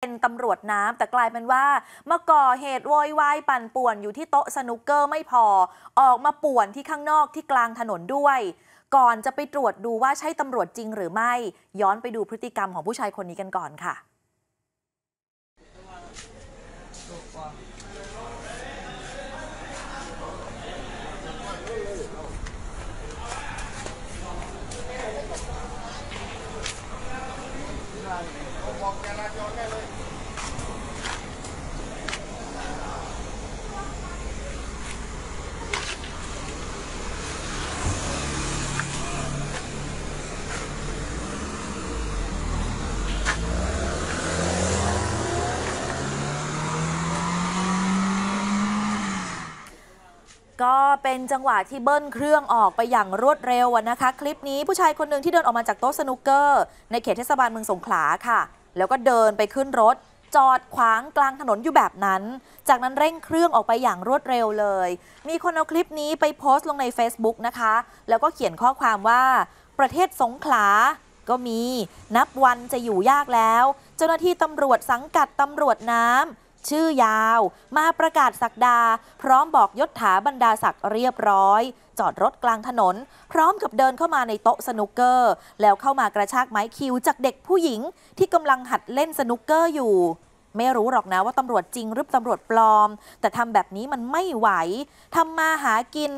เป็นตำรวจน้ำแต่กลายเป็นว่ามาก่อเหตุโวยวายปั่นป่วนอยู่ที่โต๊ะสนุกเกอร์ไม่พอ ออกมาป่วนที่ข้างนอกที่กลางถนนด้วย ก่อนจะไปตรวจดูว่าใช่ตำรวจจริงหรือไม่ ย้อนไปดูพฤติกรรมของผู้ชายคนนี้กันก่อนค่ะ ผมบอกแก่ ป็นจังหวะที่เบิ้ลเครื่องออกไปอย่างรวดเร็วนะคะ คลิปนี้ผู้ชายคนหนึ่งที่เดินออกมาจากโต๊ะสนุกเกอร์ ในเขตเทศบาลเมืองสงขลาค่ะ แล้วก็เดินไปขึ้นรถ จอดขวางกลางถนนอยู่แบบนั้น จากนั้นเร่งเครื่องออกไปอย่างรวดเร็วเลย มีคนเอาคลิปนี้ไปโพสต์ลงใน Facebook นะคะ แล้วก็เขียนข้อความว่า ประเทศสงขลาก็มี นับวันจะอยู่ยากแล้ว เจ้าหน้าที่ตำรวจสังกัดตำรวจน้ำ ชื่อยาว มาประกาศสักดา พร้อมบอกยศถาบรรดาศักดิ์เรียบร้อย จอดรถกลางถนน พร้อมกับเดินเข้ามาในโต๊ะสนุกเกอร์ แล้วเข้ามากระชากไม้คิวจากเด็กผู้หญิงที่กำลังหัดเล่นสนุกเกอร์อยู่ไม่รู้หรอกนะว่าตำรวจจริงหรือตำรวจปลอม แต่ทำแบบนี้มันไม่ไหวทำมาหากิน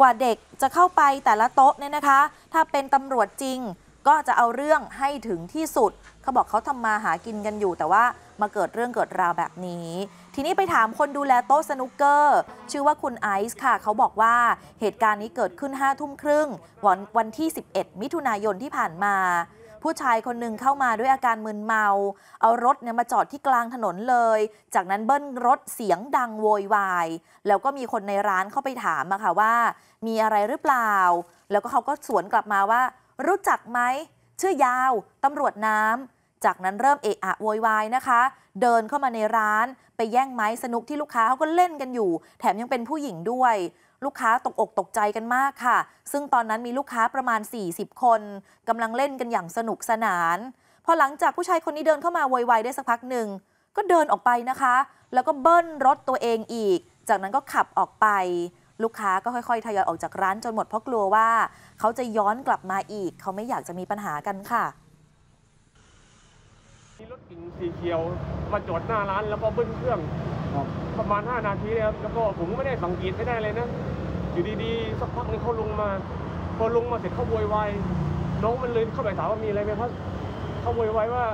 กว่าเด็กจะเข้าไปแต่ละโต๊ะเนี่ยนะคะ ถ้าเป็นตำรวจจริง ก็จะเอาเรื่องให้ถึงที่สุด เขาบอกเขาทำมาหากินกันอยู่ แต่ว่ามาเกิดเรื่องเกิดราวแบบนี้ ทีนี้ไปถามคนดูแลโต๊ะสนุกเกอร์ ชื่อว่าคุณไอซ์ค่ะ เขาบอกว่าเหตุการณ์นี้เกิดขึ้น5้าทุ่มครึ่งวันวันที่ 11 มิถุนายนที่ผ่านมา ผู้ชายคนหนึ่งเข้ามาด้วยอาการมึนเมา เอารถเนี่ยมาจอดที่กลางถนนเลย จากนั้นเบิ้ลรถเสียงดังโวยวาย แล้วก็มีคนในร้านเข้าไปถามอะค่ะว่า มีอะไรหรือเปล่า แล้วก็เขาก็สวนกลับมาว่า รู้จักไหม ชื่อยาวตำรวจน้ำ จากนั้นเริ่มเอะอะโวยวายนะคะ เดินเข้ามาในร้าน ไปแย่งไม้สนุกที่ลูกค้าเขาก็เล่นกันอยู่ แถมยังเป็นผู้หญิงด้วย ลูกค้าตกอกตกใจกันมากค่ะ ซึ่งตอนนั้นมีลูกค้าประมาณ 40 คนกำลังเล่นกันอย่างสนุกสนาน พอหลังจากผู้ชายคนนี้เดินเข้ามาโวยวายได้สักพักหนึ่งก็เดินออกไปนะคะ แล้วก็เบิ้ลรถตัวเองอีก จากนั้นก็ขับออกไป ลูกค้าก็ค่อยๆทยอยออกจากร้านจนหมดเพราะกลัวว่า เขาจะย้อนกลับมาอีก เขาไม่อยากจะมีปัญหากันค่ะมีรถเก๋งสีเขียวมาจอดหน้าร้านแล้วก็เบิ้ลเครื่องประมาณ 5 นาทีเลยครับแล้วก็ผมก็ไม่ได้สังเกตไม่ได้เลยนะอยู่ดีๆสักพักนึงเขาลงมา พอลงมาเสร็จเขาโวยวายน้องมันเลยเข้าไปถามว่ามีอะไรไหมครับเขาโวยวายว่า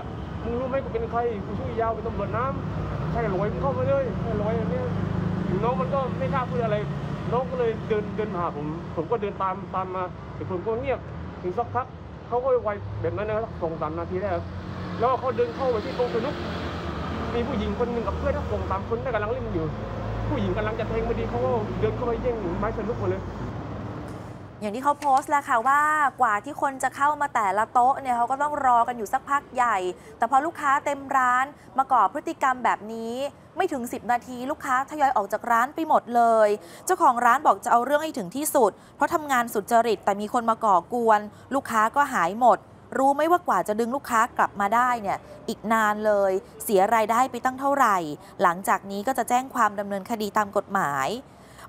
มึงรู้ไหมกูเป็นใครกูชื่อยาวเป็นตำรวจน้ำใช่ลอยมึงเข้ามาเลยใช่ลอยอันเนี้ยน้องมันก็ไม่กล้าพูดอะไร น้องก็เลยเดินเดินมาหาผม ผมก็เดินตามตามมาแต่ผมก็เงียบถึงสักพักเขาก็ไวยวายแบบนั้นนะครับสองสามนาทีได้ครับแล้วเขาเดินเข้าไปที่โต๊ะสนุก มีผู้หญิงคนหนึ่งกับเพื่อนทั้งสองสามคนได้กำลังเล่นอยู่ ผู้หญิงกำลังจะแทงพอดีเขาก็เดินเข้าไปแย่งไม้สนุกมาเลย อย่างที่เขาโพสต์แหล้วค่ะว่ากว่าที่คนจะเข้ามาแต่ละโต๊ะเนี่ยเขาก็ต้องรอกันอยู่สักพักใหญ่ แต่พอลูกค้าเต็มร้านมาก่อพฤติกรรมแบบนี้ ไม่ถึง 10 นาทีลูกค้าทยอยออกจากร้านไปหมดเลย เจ้าของร้านบอกจะเอาเรื่องให้ถึงที่สุด เพราะทำงานสุจริตแต่มีคนมาก่อกวน ลูกค้าก็หายหมด รู้ไหมว่ากว่าจะดึงลูกค้ากลับมาได้เนี่ยอีกนานเลย เสียรายได้ไปตั้งเท่าไหร่ หลังจากนี้ก็จะแจ้งความดำเนินคดีตามกฎหมาย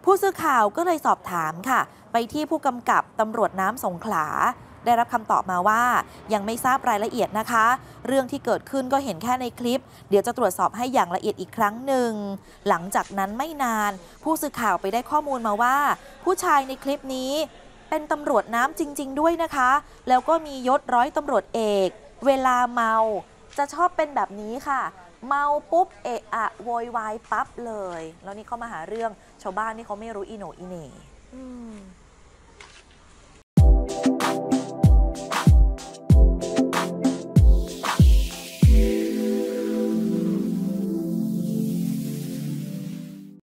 ผู้สื่อข่าวก็เลยสอบถามค่ะ ไปที่ผู้กำกับตำรวจน้ำสงขลา ได้รับคำตอบมาว่ายังไม่ทราบรายละเอียดนะคะ เรื่องที่เกิดขึ้นก็เห็นแค่ในคลิป เดี๋ยวจะตรวจสอบให้อย่างละเอียดอีกครั้งหนึ่ง หลังจากนั้นไม่นาน ผู้สื่อข่าวไปได้ข้อมูลมาว่า ผู้ชายในคลิปนี้ เป็นตำรวจน้ำจริง ๆ ด้วยนะคะ แล้วก็มียศร้อยตำรวจเอก เวลาเมา จะชอบเป็นแบบนี้ค่ะเมาปุ๊บเอะอะโวยวายปั๊บเลย แล้วนี่เขามาหาเรื่องชาวบ้านที่เขาไม่รู้อีโหนอีเหน่อืม